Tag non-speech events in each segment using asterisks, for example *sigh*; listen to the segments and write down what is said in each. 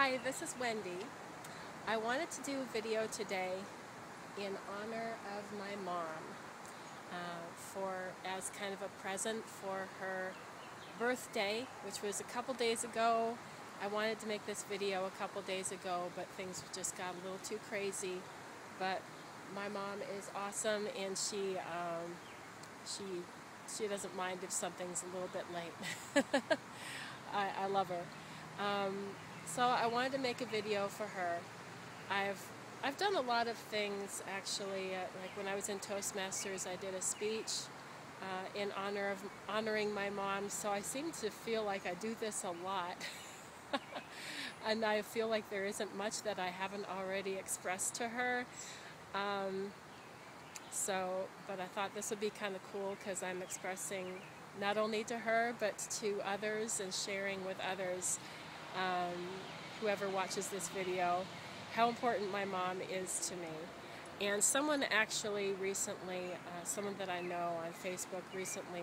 Hi, this is Wendy. I wanted to do a video today in honor of my mom uh, for as kind of a present for her birthday, which was a couple days ago. I wanted to make this video a couple days ago, but things just got a little too crazy. But my mom is awesome, and she um, she she doesn't mind if something's a little bit late. *laughs* I, I love her. Um, so I wanted to make a video for her. I've I've done a lot of things actually. Uh, like when I was in Toastmasters, I did a speech uh, in honor of honoring my mom. So I seem to feel like I do this a lot, *laughs* and I feel like there isn't much that I haven't already expressed to her. Um, so, but I thought this would be kind of cool because I'm expressing not only to her but to others and sharing with others, um, whoever watches this video, how important my mom is to me. And someone actually recently, uh, someone that I know on Facebook recently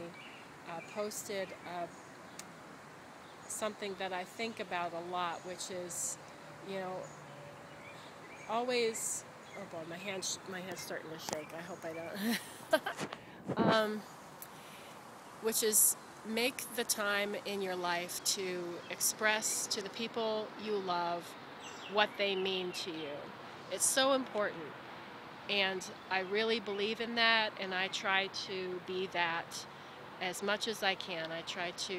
uh, posted uh, something that I think about a lot, which is, you know, always Oh boy, my hand's my hand's starting to shake. I hope I don't. *laughs* um, which is make the time in your life to express to the people you love what they mean to you. It's so important. And I really believe in that, and I try to be that as much as I can. I try to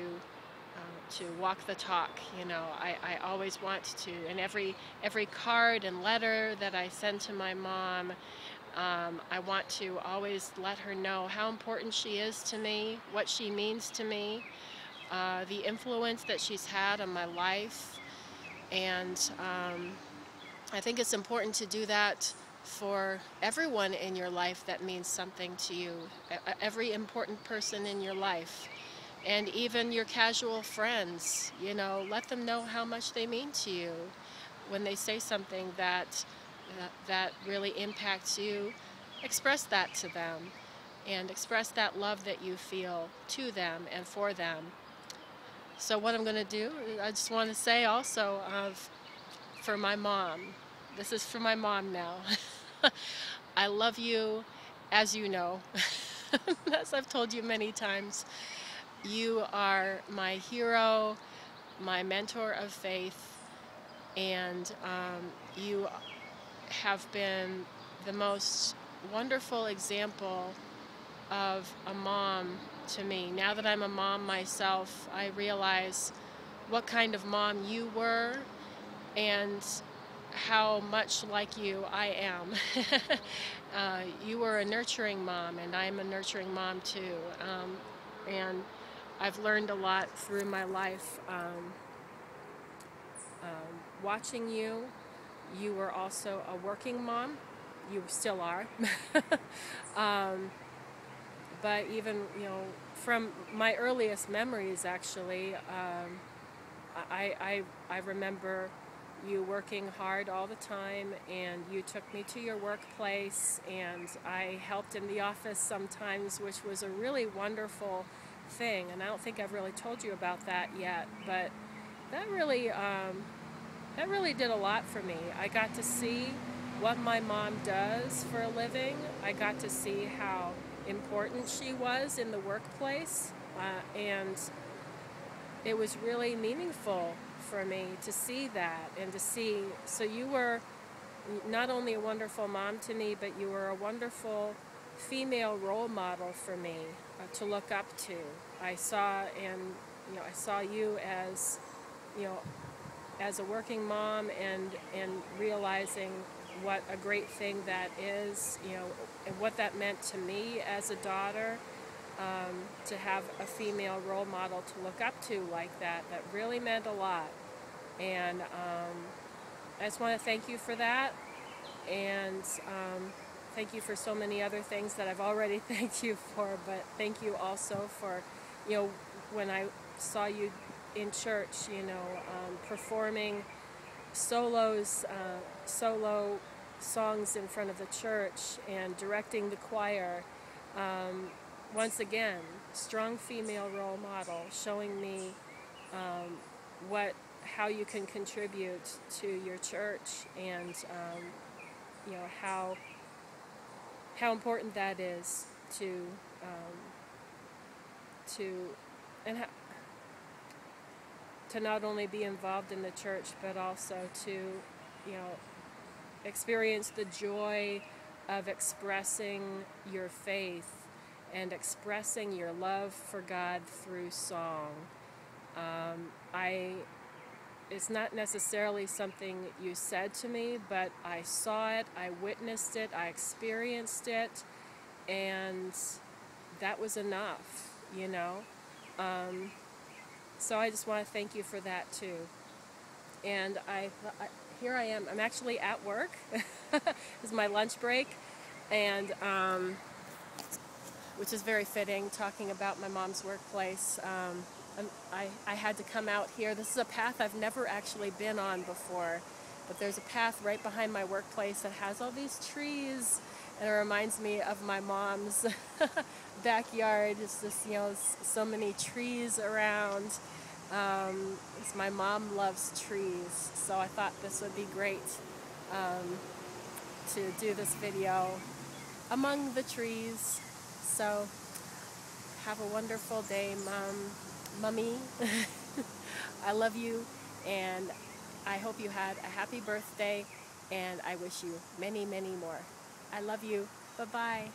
um, to walk the talk. You know, I, I always want to. And every every card and letter that I send to my mom, um, I want to always let her know how important she is to me, what she means to me, uh, the influence that she's had on my life, and um, I think it's important to do that for everyone in your life that means something to you, every important person in your life. And even your casual friends, you know, let them know how much they mean to you when they say something that that really impacts you. Express that to them and express that love that you feel to them and for them. So what I'm going to do, I just want to say also of for my mom. This is for my mom now. *laughs* I love you as you know. *laughs* as I've told you many times. You are my hero, my mentor of faith, and um, you have been the most wonderful example of a mom to me. Now that I'm a mom myself, I realize what kind of mom you were and how much like you I am. *laughs* uh, you were a nurturing mom, and I'm a nurturing mom too. Um, and I've learned a lot through my life um, um, watching you. You were also a working mom. You still are. *laughs* um, but even, you know, from my earliest memories, actually, um, I, I, I remember you working hard all the time and you took me to your workplace and I helped in the office sometimes, which was a really wonderful thing, and I don't think I've really told you about that yet, but that really, um, that really did a lot for me. I got to see what my mom does for a living. I got to see how important she was in the workplace, uh, and it was really meaningful for me to see that and to see. So you were not only a wonderful mom to me, but you were a wonderful female role model for me uh, to look up to. I saw and you know I saw you as you know as a working mom and and realizing what a great thing that is, you know, and what that meant to me as a daughter. Um, to have a female role model to look up to like that, that really meant a lot. And um, I just want to thank you for that. And um, thank you for so many other things that I've already *laughs* thanked you for, but thank you also for, you know, when I saw you in church, you know, um, performing solos, uh, solo songs in front of the church and directing the choir. Um, once again, strong female role model, showing me um, what how you can contribute to your church and um, you know how how important that is to um, to and ha- to not only be involved in the church but also to you know experience the joy of expressing your faith and expressing your love for God through song. Um, I it's not necessarily something you said to me, but I saw it, I witnessed it, I experienced it, and that was enough, you know. Um, so I just want to thank you for that too. And I, I here I am. I'm actually at work. *laughs* is my lunch break, and um, which is very fitting, talking about my mom's workplace. Um, I, I had to come out here. This is a path I've never actually been on before, but there's a path right behind my workplace that has all these trees, and it reminds me of my mom's *laughs* backyard. It's just, you know, so many trees around. Um, my mom loves trees, so I thought this would be great um, to do this video among the trees. So have a wonderful day, Mom, Mummy. *laughs* I love you, and I hope you had a happy birthday, and I wish you many, many more. I love you. Bye-bye.